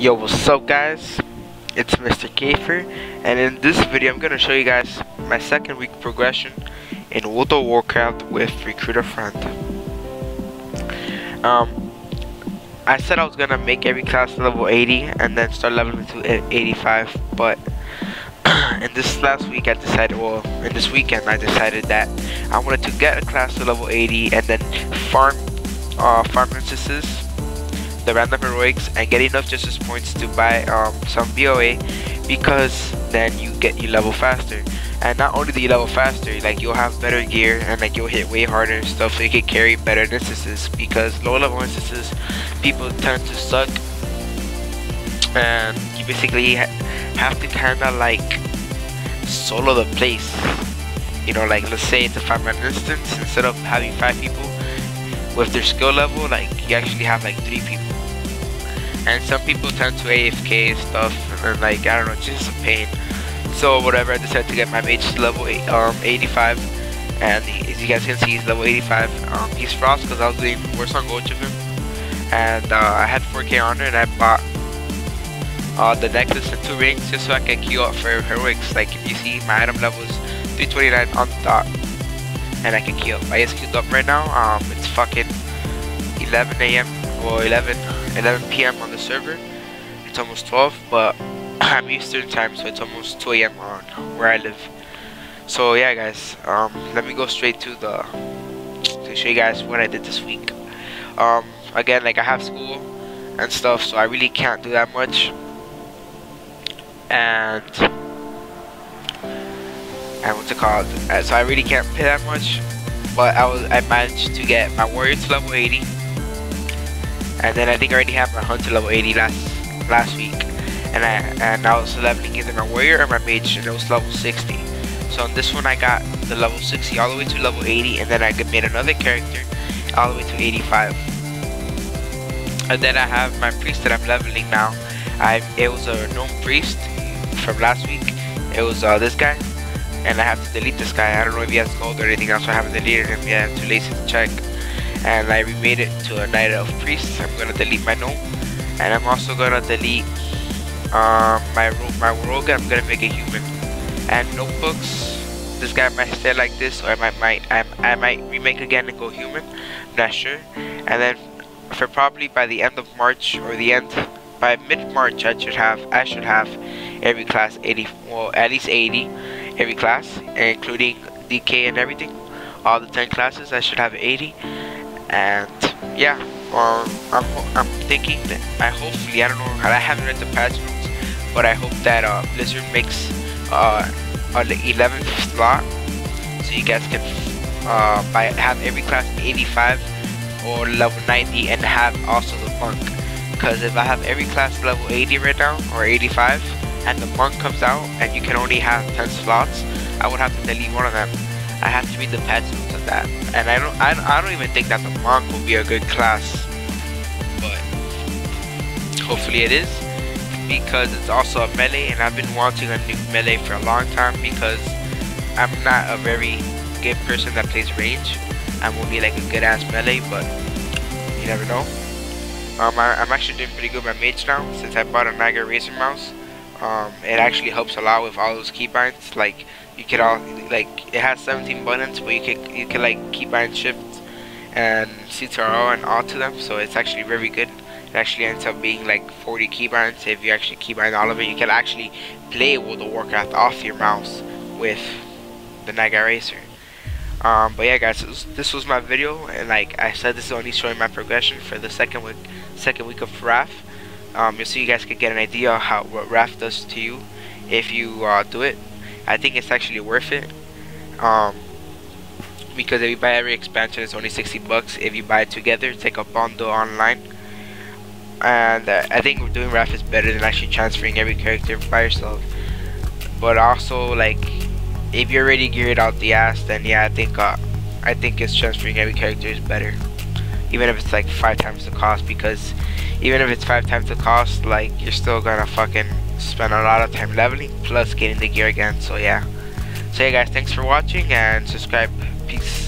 Yo, what's up guys? It's Mr. Khaifer, and in this video I'm going to show you guys my second week progression in World of Warcraft with Recruit a Friend. Um, I said I was going to make every class to level 80 and then start leveling to 85, but in this last week I decided, well, in this weekend I decided that I wanted to get a class to level 80 and then farm, uh, farm instances the random heroics and get enough justice points to buy um, some BOA because then you get you level faster. And not only do you level faster like you'll have better gear and like you'll hit way harder and stuff so you can carry better instances because low level instances people tend to suck. And you basically ha have to kind of like solo the place. You know like let's say it's a five man instance instead of having five people with their skill level like you actually have like three people and some people tend to AFK and stuff, and like I don't know, just a pain. So whatever, I decided to get my mage level um, 85, and he, as you guys can see, he's level 85. Um, he's frost because I was doing Warsong Gulch of him, and uh, I had 4K honor, and I bought uh, the necklace and two rings just so I can queue up for heroics. Like if you see, my item level is 329 on the dot, and I can queue up. I just queued up right now. Um, it's fucking 11 a.m. or 11. 11 p.m. on the server. It's almost 12, but I'm Eastern time, so it's almost 2 a.m. on where I live. So yeah, guys, um, let me go straight to the to show you guys what I did this week. Um, again, like I have school and stuff, so I really can't do that much. And and what's it called? Uh, so I really can't play that much. But I was I managed to get my warrior to level 80 and then I think I already have my hunter level 80 last last week. And I and I was leveling either my warrior or my mage and it was level 60 so on this one I got the level 60 all the way to level 80 and then I made another character all the way to 85 and then I have my priest that I'm leveling now. I it was a gnome priest from last week. It was uh, this guy and I have to delete this guy I don't know if he has gold or anything else I haven't deleted him yet too lazy to check and I remade it to a Knight of Priests. I'm gonna delete my gnome, and I'm also gonna delete um, my my rogue. I'm gonna make a human. And notebooks. This guy might stay like this, or I might might I, I might remake again and go human. I'm not sure. And then for probably by the end of March or the end by mid March, I should have I should have every class 80 well at least 80 every class including DK and everything. All the 10 classes I should have 80 and yeah um, I'm, I'm thinking that I hopefully I don't know I haven't read the patch notes but I hope that uh, Blizzard makes uh, on the 11th slot so you guys can uh, buy, have every class 85 or level 90 and have also the monk because if I have every class level 80 right now or 85 and the monk comes out and you can only have 10 slots I would have to delete one of them I have to read the patch notes that. And I don't, I, I don't even think that the monk will be a good class, but hopefully it is because it's also a melee, and I've been wanting a new melee for a long time because I'm not a very good person that plays range. I won't be like a good ass melee, but you never know. Um, I, am actually doing pretty good with my mage now since I bought a Naga Razer mouse. Um, it actually helps a lot with all those keybinds. Like you can all like it has 17 buttons, but you can you can like keybind shift and CTRL and all to them. So it's actually very good. It actually ends up being like 40 keybinds. If you actually keybind all of it, you can actually play World of Warcraft off your mouse with the Naga Razer. Um, but yeah, guys, this was my video, and like I said, this is only showing my progression for the second week, second week of RAF um, just so you guys can get an idea how what RAF does to you if you uh, do it. I think it's actually worth it. Um, because if you buy every expansion, it's only 60 bucks. If you buy it together, take a bundle online. And uh, I think doing RAF is better than actually transferring every character by yourself. But also, like, if you're already geared out the ass, then yeah, I think uh, I think it's transferring every character is better. Even if it's like five times the cost, because even if it's five times the cost, like you're still gonna fucking spend a lot of time leveling plus getting the gear again. So yeah. So yeah, guys, thanks for watching and subscribe. Peace.